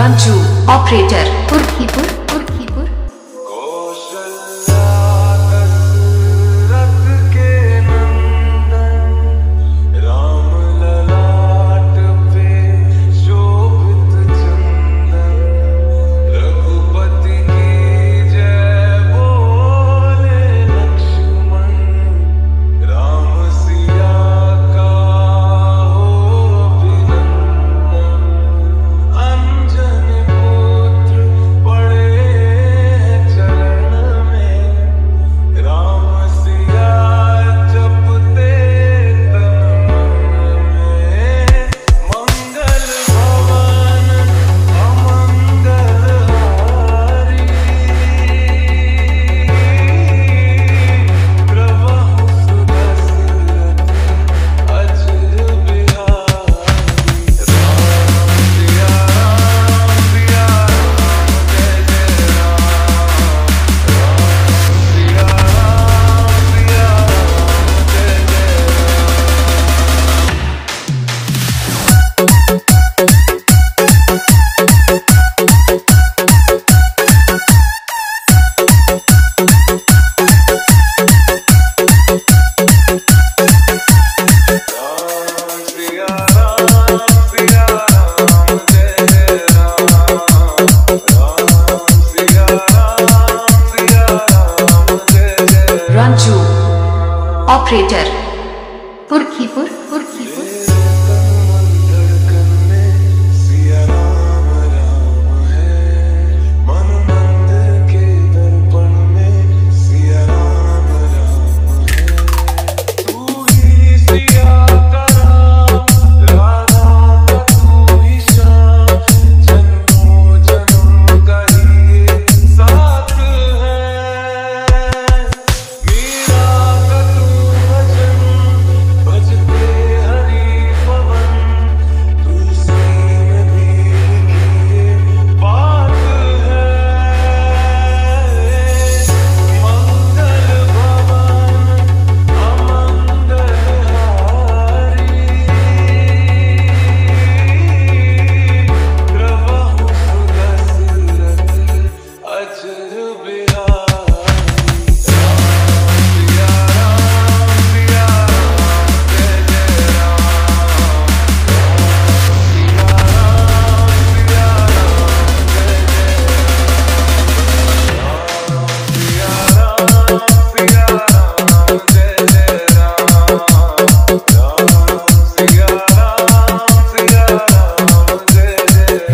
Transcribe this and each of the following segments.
Ranju, operator, operator पुरखी पुर पुरखी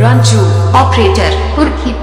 Ranju, operator, Purkhipur,